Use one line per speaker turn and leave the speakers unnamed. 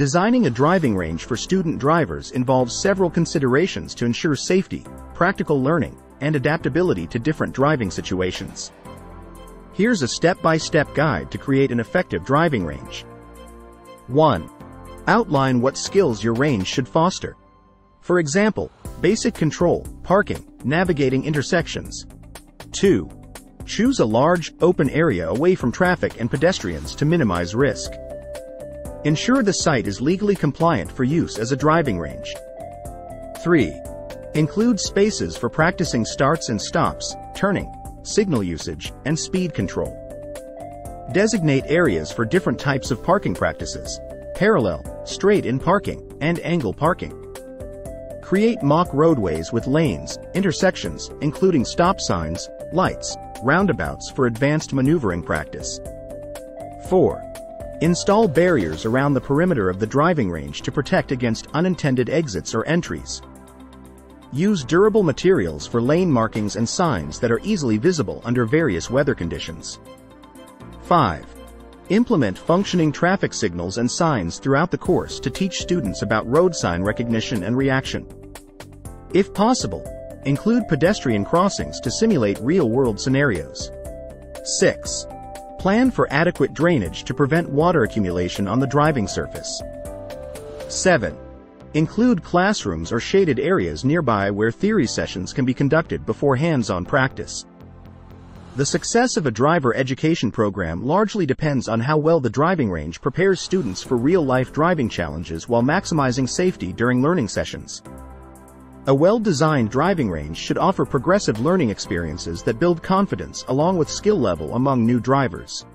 Designing a driving range for student drivers involves several considerations to ensure safety, practical learning, and adaptability to different driving situations. Here's a step-by-step guide to create an effective driving range. 1. Outline what skills your range should foster. For example, basic control, parking, navigating intersections. 2. Choose a large, open area away from traffic and pedestrians to minimize risk. Ensure the site is legally compliant for use as a driving range. 3. Include spaces for practicing starts and stops, turning, signal usage, and speed control. Designate areas for different types of parking practices, parallel, straight-in parking, and angle parking. Create mock roadways with lanes, intersections, including stop signs, lights, roundabouts for advanced maneuvering practice. 4. Install barriers around the perimeter of the driving range to protect against unintended exits or entries. Use durable materials for lane markings and signs that are easily visible under various weather conditions. 5. Implement functioning traffic signals and signs throughout the course to teach students about road sign recognition and reaction. If possible, include pedestrian crossings to simulate real-world scenarios. 6. Plan for adequate drainage to prevent water accumulation on the driving surface. 7. Include classrooms or shaded areas nearby where theory sessions can be conducted before hands-on practice. The success of a driver education program largely depends on how well the driving range prepares students for real-life driving challenges while maximizing safety during learning sessions. A well-designed driving range should offer progressive learning experiences that build confidence along with skill level among new drivers.